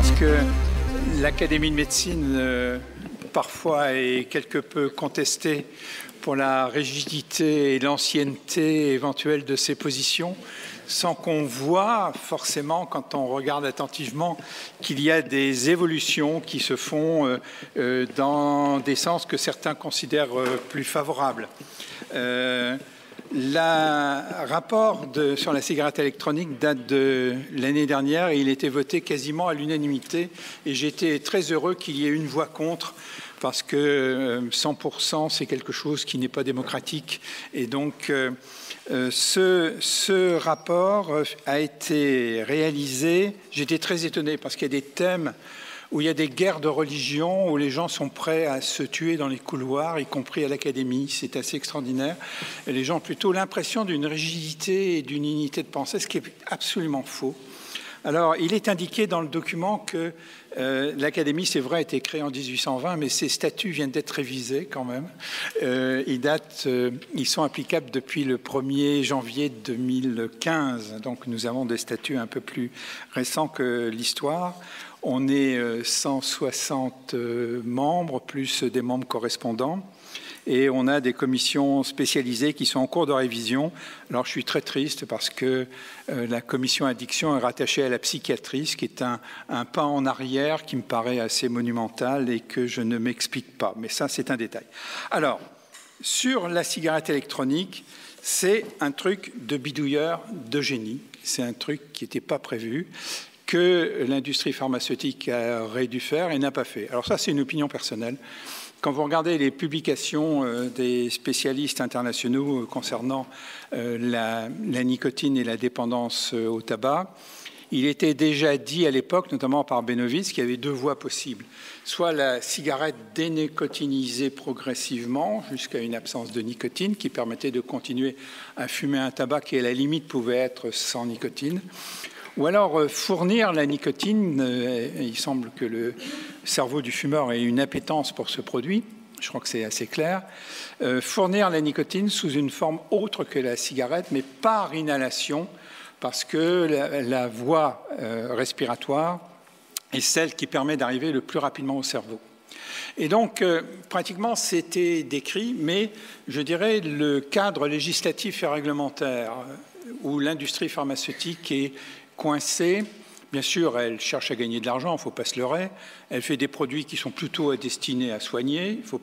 parce que l'Académie de médecine euh, parfois est quelque peu contestée pour la rigidité et l'ancienneté éventuelle de ses positions, sans qu'on voit forcément, quand on regarde attentivement, qu'il y a des évolutions qui se font euh, euh, dans des sens que certains considèrent plus favorables. Le rapport sur la cigarette électronique date de l'année dernière et il était voté quasiment à l'unanimité. Et j'étais très heureux qu'il y ait une voix contre parce que 100% euh, c'est quelque chose qui n'est pas démocratique. Et donc euh, euh, ce, ce, rapport a été réalisé. J'étais très étonné parce qu'il y a des thèmes où il y a des guerres de religion, où les gens sont prêts à se tuer dans les couloirs, y compris à l'académie. C'est assez extraordinaire. Les gens ont plutôt l'impression d'une rigidité et d'une unité de pensée, ce qui est absolument faux. Alors, il est indiqué dans le document que euh, l'Académie, c'est vrai, a été créée en 1820, mais ses statuts viennent d'être révisés quand même. Euh, ils, datent, euh, ils sont applicables depuis le 1er janvier 2015, donc nous avons des statuts un peu plus récents que l'histoire. On est 160 euh, euh, membres, plus des membres correspondants. Et on a des commissions spécialisées qui sont en cours de révision. Alors je suis très triste parce que euh, la commission addiction est rattachée à la psychiatrie, ce qui est un, un, pas en arrière qui me paraît assez monumental et que je ne m'explique pas. Mais ça, c'est un détail. Alors, sur la cigarette électronique, c'est un truc de bidouilleur de génie. C'est un truc qui n'était pas prévu que l'industrie pharmaceutique aurait dû faire et n'a pas fait. Alors ça, c'est une opinion personnelle. Quand vous regardez les publications euh, des spécialistes internationaux concernant euh, la, nicotine et la dépendance euh, au tabac, il était déjà dit à l'époque, notamment par Benovitz, qu'il y avait deux voies possibles. Soit la cigarette dénicotinisée progressivement jusqu'à une absence de nicotine qui permettait de continuer à fumer un tabac qui, à la limite, pouvait être sans nicotine, ou alors euh, fournir la nicotine, euh, il semble que le cerveau du fumeur ait une appétence pour ce produit, je crois que c'est assez clair, euh, fournir la nicotine sous une forme autre que la cigarette, mais par inhalation, parce que la, voie respiratoire est celle qui permet d'arriver le plus rapidement au cerveau. Et donc, pratiquement, c'était décrit, mais je dirais le cadre législatif et réglementaire où l'industrie pharmaceutique est coincée. Bien sûr, elle cherche à gagner de l'argent, il ne faut pas se leurrer. Elle fait des produits qui sont plutôt destinés à soigner, il faut,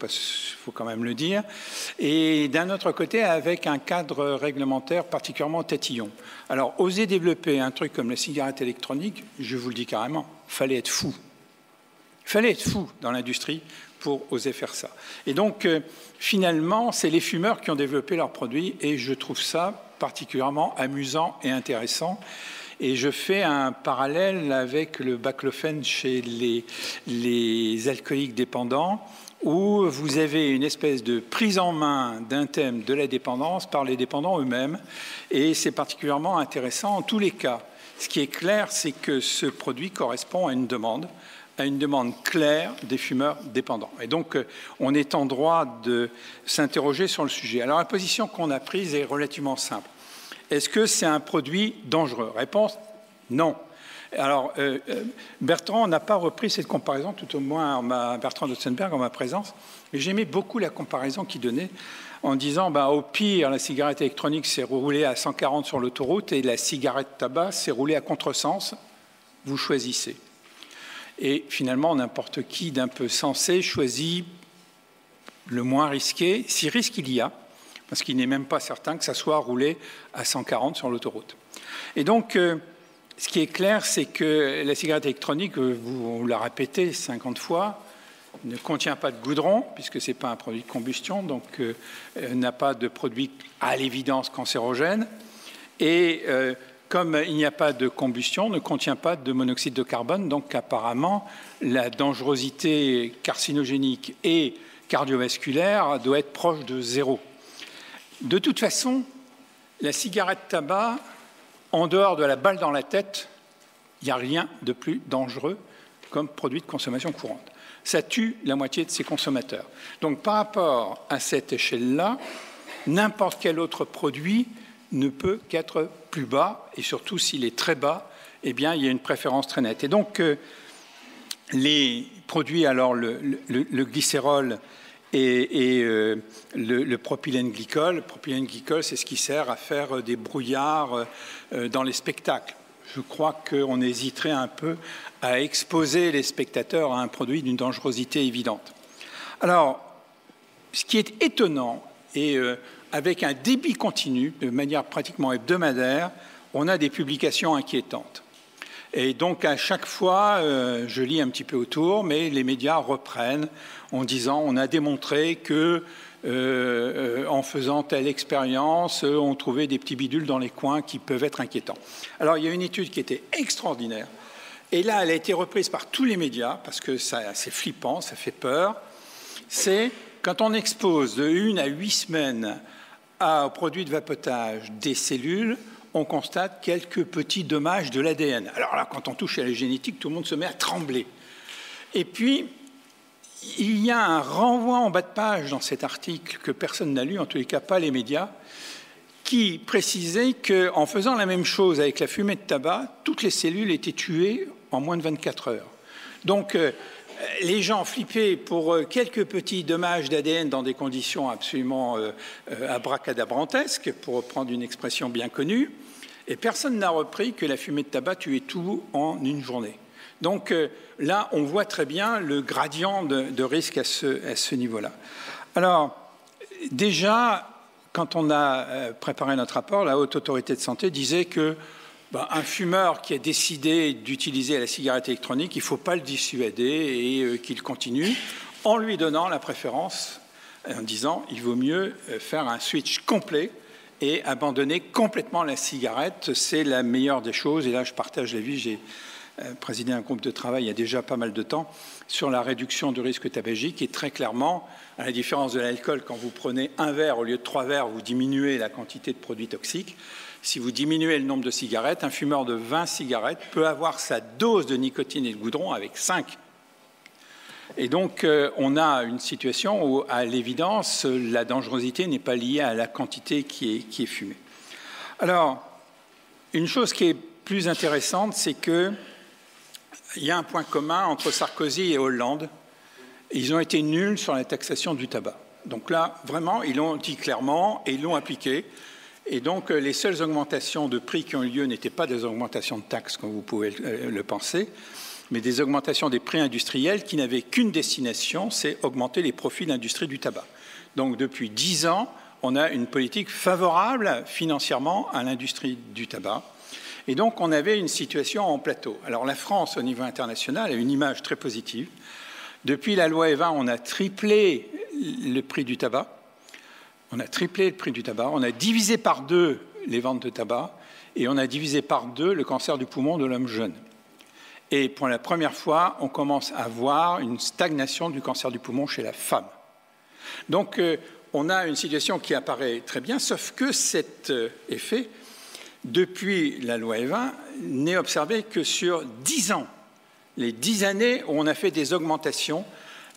faut quand même le dire. Et d'un autre côté, avec un cadre réglementaire particulièrement tatillon. Alors, oser développer un truc comme la cigarette électronique, je vous le dis carrément, fallait être fou. Fallait être fou dans l'industrie pour oser faire ça. Et donc, euh, finalement, c'est les fumeurs qui ont développé leurs produits, et je trouve ça particulièrement amusant et intéressant. Et je fais un parallèle avec le baclofen chez les, les alcooliques dépendants où vous avez une espèce de prise en main d'un thème de la dépendance par les dépendants eux-mêmes. Et c'est particulièrement intéressant en tous les cas. Ce qui est clair, c'est que ce produit correspond à une demande, à une demande claire des fumeurs dépendants. Et donc, on est en droit de s'interroger sur le sujet. Alors, la position qu'on a prise est relativement simple. Est-ce que c'est un produit dangereux? Réponse non. Alors, euh, euh, Bertrand n'a pas repris cette comparaison, tout au moins Bertrand Dotzenberg en ma présence, mais j'aimais beaucoup la comparaison qu'il donnait en disant bah, au pire, la cigarette électronique s'est roulée à 140 sur l'autoroute et la cigarette tabac s'est roulée à contresens. Vous choisissez. Et finalement, n'importe qui d'un peu sensé choisit le moins risqué, si risque il y a, parce qu'il n'est même pas certain que ça soit roulé à 140 sur l'autoroute. Et donc, euh, ce qui est clair, c'est que la cigarette électronique, euh, vous, l'a répété 50 fois, ne contient pas de goudron, puisque ce n'est pas un produit de combustion, donc euh, n'a pas de produit à l'évidence cancérogène. Et comme il n'y a pas de combustion, ne contient pas de monoxyde de carbone, donc apparemment la dangerosité carcinogénique et cardiovasculaire doit être proche de zéro. De toute façon, la cigarette tabac, en dehors de la balle dans la tête, il n'y a rien de plus dangereux comme produit de consommation courante. Ça tue la moitié de ses consommateurs. Donc par rapport à cette échelle-là, n'importe quel autre produit ne peut qu'être plus bas, et surtout s'il est très bas, eh bien, il y a une préférence très nette. Et donc, euh, les produits, alors le, glycérol et, euh, le, propylène glycol. Le propylène glycol, c'est ce qui sert à faire des brouillards euh, dans les spectacles. Je crois qu'on hésiterait un peu à exposer les spectateurs à un produit d'une dangerosité évidente. Alors, ce qui est étonnant, et euh, avec un débit continu, de manière pratiquement hebdomadaire, on a des publications inquiétantes. Et donc à chaque fois, euh, je lis un petit peu autour, mais les médias reprennent en disant on a démontré que euh, en faisant telle expérience, on trouvait des petits bidules dans les coins qui peuvent être inquiétants. Alors il y a une étude qui était extraordinaire, et là elle a été reprise par tous les médias parce que c'est flippant, ça fait peur. C'est quand on expose de une à huit semaines à, aux produits de vapotage des cellules, on constate quelques petits dommages de l'ADN. Alors là, quand on touche à la génétique, tout le monde se met à trembler. Et puis, il y a un renvoi en bas de page dans cet article que personne n'a lu, en tous les cas pas les médias, qui précisait qu'en faisant la même chose avec la fumée de tabac, toutes les cellules étaient tuées en moins de 24 heures. Donc, euh, les gens flippaient pour euh, quelques petits dommages d'ADN dans des conditions absolument euh, abracadabrantesques, pour reprendre une expression bien connue. Et personne n'a repris que la fumée de tabac tuait tout en une journée. Donc euh, là, on voit très bien le gradient de, risque à ce, niveau-là. Alors, déjà, quand on a euh, préparé notre rapport, la Haute Autorité de Santé disait que bah, un fumeur qui a décidé d'utiliser la cigarette électronique, il ne faut pas le dissuader et euh, qu'il continue en lui donnant la préférence, en disant il vaut mieux faire un switch complet et abandonner complètement la cigarette, c'est la meilleure des choses. Et là, je partage l'avis. J'ai euh, présidé un groupe de travail il y a déjà pas mal de temps sur la réduction du risque tabagique. Et très clairement, à la différence de l'alcool, quand vous prenez un verre au lieu de trois verres, vous diminuez la quantité de produits toxiques. Si vous diminuez le nombre de cigarettes, un fumeur de 20 cigarettes peut avoir sa dose de nicotine et de goudron avec 5 et donc, euh, on a une situation où, à l'évidence, la dangerosité n'est pas liée à la quantité qui est, fumée. Alors, une chose qui est plus intéressante, c'est qu'il y a un point commun entre Sarkozy et Hollande. Ils ont été nuls sur la taxation du tabac. Donc là, vraiment, ils l'ont dit clairement et ils l'ont appliqué. Et donc, les seules augmentations de prix qui ont eu lieu n'étaient pas des augmentations de taxes, comme vous pouvez le penser, mais des augmentations des prix industriels qui n'avaient qu'une destination, c'est augmenter les profits de l'industrie du tabac. Donc depuis dix ans, on a une politique favorable financièrement à l'industrie du tabac. Et donc on avait une situation en plateau. Alors la France, au niveau international, a une image très positive. Depuis la loi Evin, on a triplé le prix du tabac. On a triplé le prix du tabac. On a divisé par deux les ventes de tabac. Et on a divisé par deux le cancer du poumon de l'homme jeune. Et pour la première fois, on commence à voir une stagnation du cancer du poumon chez la femme. Donc, euh, on a une situation qui apparaît très bien, sauf que cet euh, effet, depuis la loi Evin, n'est observé que sur dix ans. Les dix années où on a fait des augmentations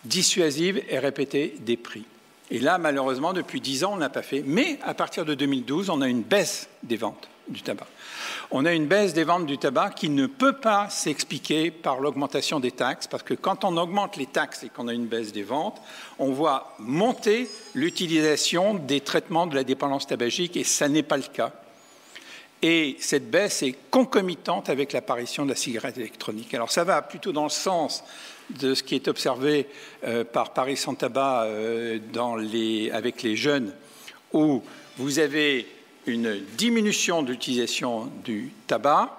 dissuasives et répétées des prix. Et là, malheureusement, depuis dix ans, on n'a pas fait. Mais à partir de 2012, on a une baisse des ventes du tabac on a une baisse des ventes du tabac qui ne peut pas s'expliquer par l'augmentation des taxes, parce que quand on augmente les taxes et qu'on a une baisse des ventes, on voit monter l'utilisation des traitements de la dépendance tabagique, et ça n'est pas le cas. Et cette baisse est concomitante avec l'apparition de la cigarette électronique. Alors ça va plutôt dans le sens de ce qui est observé euh, par Paris Sans Tabac euh, avec les jeunes, où vous avez une diminution de l'utilisation du tabac,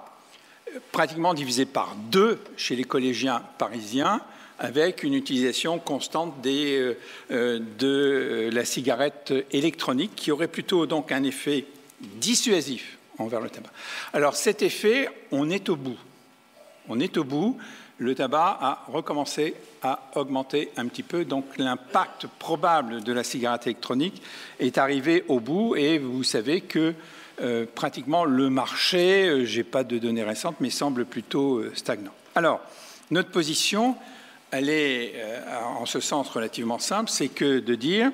pratiquement divisée par deux chez les collégiens parisiens, avec une utilisation constante euh, de la cigarette électronique, qui aurait plutôt donc un effet dissuasif envers le tabac. Alors cet effet, on est au bout. On est au bout le tabac a recommencé à augmenter un petit peu. Donc l'impact probable de la cigarette électronique est arrivé au bout et vous savez que euh, pratiquement le marché, euh, je n'ai pas de données récentes, mais semble plutôt euh, stagnant. Alors, notre position, elle est en ce sens relativement simple, c'est que de dire,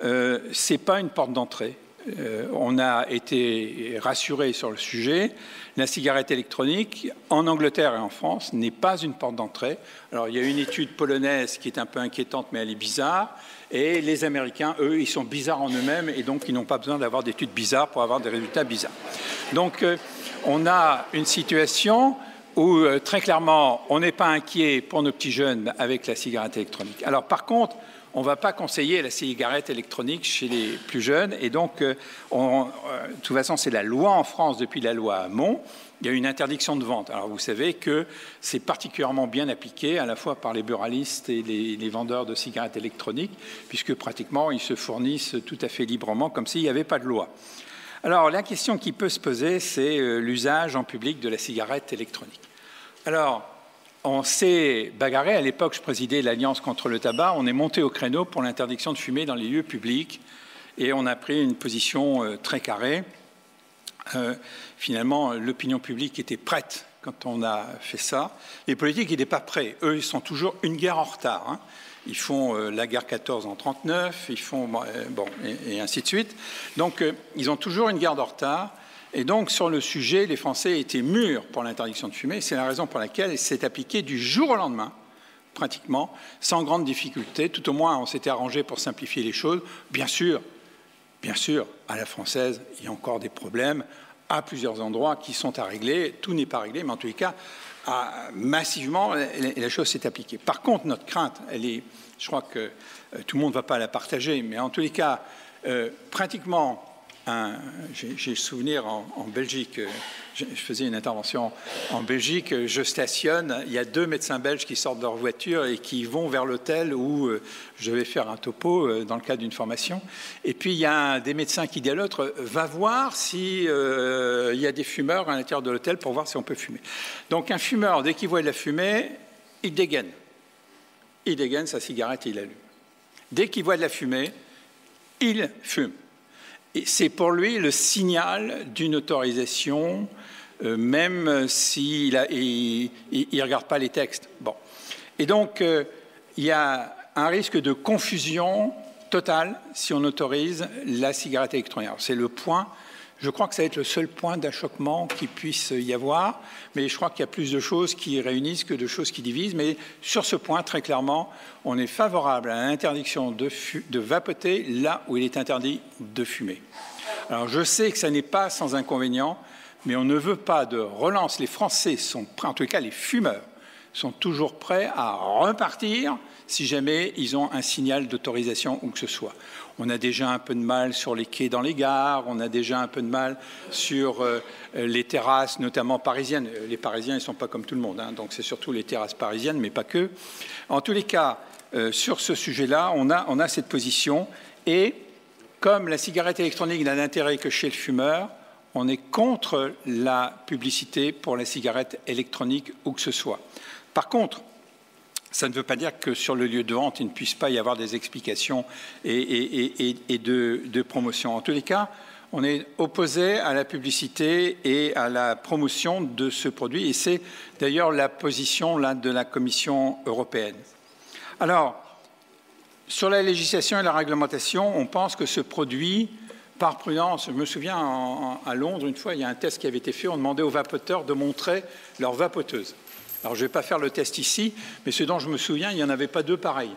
ce n'est pas une porte d'entrée. Euh, on a été rassuré sur le sujet. La cigarette électronique, en Angleterre et en France, n'est pas une porte d'entrée. Alors, il y a une étude polonaise qui est un peu inquiétante, mais elle est bizarre. Et les Américains, eux, ils sont bizarres en eux-mêmes, et donc ils n'ont pas besoin d'avoir d'études bizarres pour avoir des résultats bizarres. Donc, euh, on a une situation où, euh, très clairement, on n'est pas inquiet pour nos petits jeunes avec la cigarette électronique. Alors, par contre, on ne va pas conseiller la cigarette électronique chez les plus jeunes. Et donc, euh, euh, de toute façon, c'est la loi en France depuis la loi Hamon. Il y a une interdiction de vente. Alors, vous savez que c'est particulièrement bien appliqué à la fois par les buralistes et les, vendeurs de cigarettes électroniques, puisque pratiquement ils se fournissent tout à fait librement, comme s'il n'y avait pas de loi. Alors, la question qui peut se poser, c'est euh, l'usage en public de la cigarette électronique. Alors, on s'est bagarré. À l'époque, je présidais l'Alliance contre le tabac. On est monté au créneau pour l'interdiction de fumer dans les lieux publics et on a pris une position euh, très carrée. Euh, finalement, l'opinion publique était prête quand on a fait ça. Les politiques n'étaient pas prêts. Eux, ils sont toujours une guerre en retard. Hein. Ils font euh, la guerre 14 en 39, ils font bon et, et, ainsi de suite. Donc, ils ont toujours une guerre en retard. Et donc, sur le sujet, les Français étaient mûrs pour l'interdiction de fumer. C'est la raison pour laquelle s'est appliqué du jour au lendemain, pratiquement, sans grande difficulté. Tout au moins, on s'était arrangé pour simplifier les choses. Bien sûr, bien sûr, à la française, il y a encore des problèmes à plusieurs endroits qui sont à régler. Tout n'est pas réglé, mais en tous les cas, massivement, la, chose s'est appliquée. Par contre, notre crainte, elle est, je crois que euh, tout le monde ne va pas la partager, mais en tous les cas, euh, pratiquement j'ai souvenir en, Belgique, euh, je, faisais une intervention en Belgique, je stationne, il y a deux médecins belges qui sortent de leur voiture et qui vont vers l'hôtel où euh, je vais faire un topo euh, dans le cadre d'une formation. Et puis il y a un des médecins qui dit à l'autre, va voir s'il il y a des fumeurs à l'intérieur de l'hôtel pour voir si on peut fumer. Donc un fumeur, dès qu'il voit de la fumée, il dégaine. Il dégaine sa cigarette et il allume. Dès qu'il voit de la fumée, il fume c'est pour lui le signal d'une autorisation, euh, même s'il ne regarde pas les textes. Bon. Et donc, euh, il y a un risque de confusion totale si on autorise la cigarette électronique. C'est le point je crois que ça va être le seul point d'achoppement qui puisse y avoir, mais je crois qu'il y a plus de choses qui réunissent que de choses qui divisent. Mais sur ce point, très clairement, on est favorable à l'interdiction de, vapoter là où il est interdit de fumer. Alors je sais que ça n'est pas sans inconvénient, mais on ne veut pas de relance. Les Français sont en tout cas les fumeurs, sont toujours prêts à repartir si jamais ils ont un signal d'autorisation ou que ce soit. On a déjà un peu de mal sur les quais dans les gares, on a déjà un peu de mal sur euh, les terrasses, notamment parisiennes. Les Parisiens, ils ne sont pas comme tout le monde, hein, donc c'est surtout les terrasses parisiennes, mais pas que. En tous les cas, euh, sur ce sujet-là, on a, on a cette position. Et comme la cigarette électronique n'a d'intérêt que chez le fumeur, on est contre la publicité pour la cigarette électronique où que ce soit. Par contre, ça ne veut pas dire que sur le lieu de vente, il ne puisse pas y avoir des explications et, de, promotion. En tous les cas, on est opposé à la publicité et à la promotion de ce produit, et c'est d'ailleurs la position de la Commission européenne. Alors, sur la législation et la réglementation, on pense que ce produit, par prudence, je me souviens à Londres, une fois, il y a un test qui avait été fait, on demandait aux vapoteurs de montrer leur vapoteuse. Alors je ne vais pas faire le test ici, mais ce dont je me souviens, il n'y en avait pas deux pareils.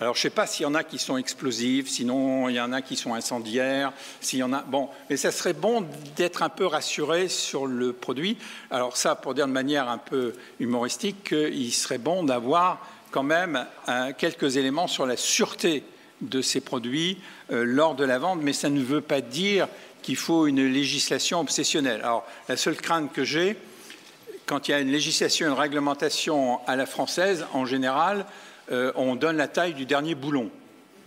Alors je ne sais pas s'il y en a qui sont explosifs, sinon il y en a qui sont incendiaires, s'il y en a... Bon, mais ça serait bon d'être un peu rassuré sur le produit. Alors ça, pour dire de manière un peu humoristique, qu'il serait bon d'avoir quand même euh, quelques éléments sur la sûreté de ces produits euh, lors de la vente, mais ça ne veut pas dire qu'il faut une législation obsessionnelle. Alors la seule crainte que j'ai, quand il y a une législation, une réglementation à la française, en général, euh, on donne la taille du dernier boulon.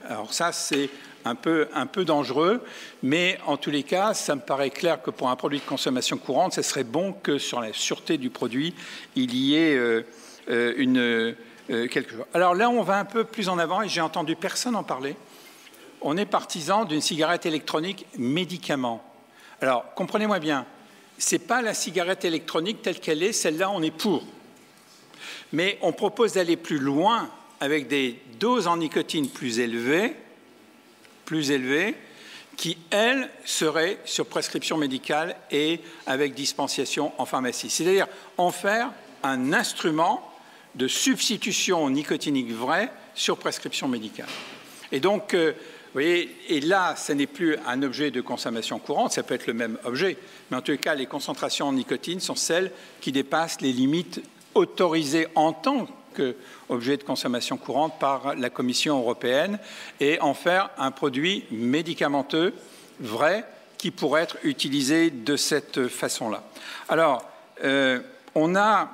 Alors ça, c'est un peu, un peu dangereux, mais en tous les cas, ça me paraît clair que pour un produit de consommation courante, ce serait bon que sur la sûreté du produit, il y ait euh, euh, une, quelque chose. Alors là, on va un peu plus en avant, et j'ai entendu personne en parler. On est partisan d'une cigarette électronique médicament. Alors, comprenez-moi bien, ce n'est pas la cigarette électronique telle qu'elle est, celle-là, on est pour. Mais on propose d'aller plus loin avec des doses en nicotine plus élevées, plus élevées qui, elle, serait sur prescription médicale et avec dispensation en pharmacie. C'est-à-dire en faire un instrument de substitution nicotinique vrai sur prescription médicale. Et donc, euh, et là, ce n'est plus un objet de consommation courante, ça peut être le même objet, mais en tout cas, les concentrations en nicotine sont celles qui dépassent les limites autorisées en tant qu'objet de consommation courante par la Commission européenne et en faire un produit médicamenteux vrai qui pourrait être utilisé de cette façon-là. Alors, euh, on a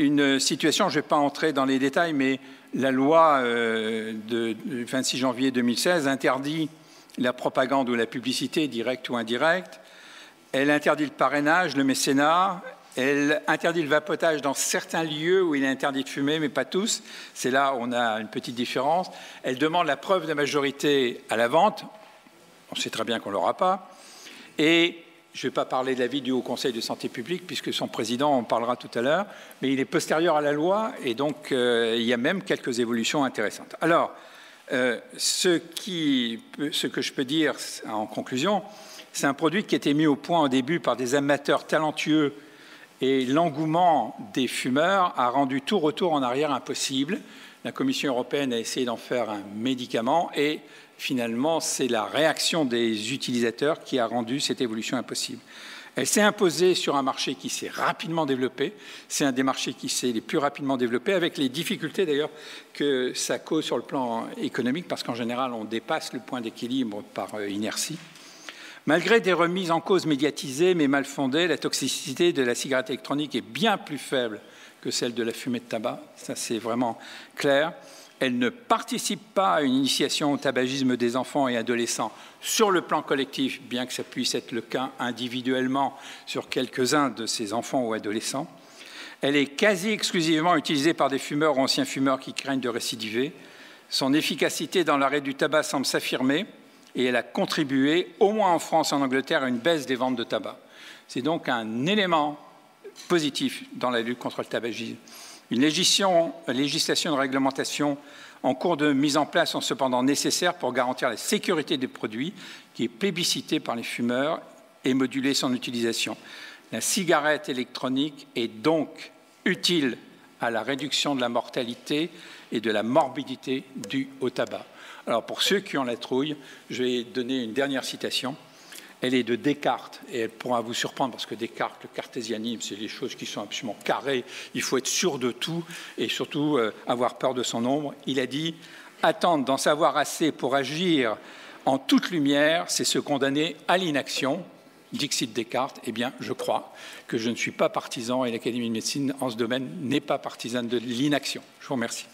une situation, je ne vais pas entrer dans les détails, mais la loi euh, du 26 janvier 2016 interdit la propagande ou la publicité, directe ou indirecte. Elle interdit le parrainage, le mécénat. Elle interdit le vapotage dans certains lieux où il est interdit de fumer, mais pas tous. C'est là où on a une petite différence. Elle demande la preuve de majorité à la vente. On sait très bien qu'on ne l'aura pas. Et je ne vais pas parler de l'avis du Haut Conseil de santé publique, puisque son président en parlera tout à l'heure, mais il est postérieur à la loi, et donc euh, il y a même quelques évolutions intéressantes. Alors, euh, ce, que je peux dire en conclusion, c'est un produit qui a été mis au point au début par des amateurs talentueux, et l'engouement des fumeurs a rendu tout retour en arrière impossible. La Commission européenne a essayé d'en faire un médicament, et finalement, c'est la réaction des utilisateurs qui a rendu cette évolution impossible. Elle s'est imposée sur un marché qui s'est rapidement développé. C'est un des marchés qui s'est les plus rapidement développé, avec les difficultés d'ailleurs que ça cause sur le plan économique, parce qu'en général, on dépasse le point d'équilibre par euh, inertie. Malgré des remises en cause médiatisées mais mal fondées, la toxicité de la cigarette électronique est bien plus faible que celle de la fumée de tabac. Ça, c'est vraiment clair elle ne participe pas à une initiation au tabagisme des enfants et adolescents sur le plan collectif, bien que ça puisse être le cas individuellement sur quelques-uns de ces enfants ou adolescents. Elle est quasi exclusivement utilisée par des fumeurs ou anciens fumeurs qui craignent de récidiver. Son efficacité dans l'arrêt du tabac semble s'affirmer et elle a contribué, au moins en France et en Angleterre, à une baisse des ventes de tabac. C'est donc un élément positif dans la lutte contre le tabagisme. Une législation, de réglementation en cours de mise en place sont cependant nécessaires pour garantir la sécurité des produits, qui est plébiscitée par les fumeurs, et moduler son utilisation. La cigarette électronique est donc utile à la réduction de la mortalité et de la morbidité due au tabac. Alors pour ceux qui ont la trouille, je vais donner une dernière citation elle est de Descartes, et elle pourra vous surprendre parce que Descartes, le cartésianisme, c'est des choses qui sont absolument carrées, il faut être sûr de tout et surtout euh, avoir peur de son ombre. Il a dit Attendre d'en savoir assez pour agir en toute lumière, c'est se condamner à l'inaction. Dixit Descartes, eh bien, je crois que je ne suis pas partisan et l'Académie de médecine en ce domaine n'est pas partisane de l'inaction. Je vous remercie.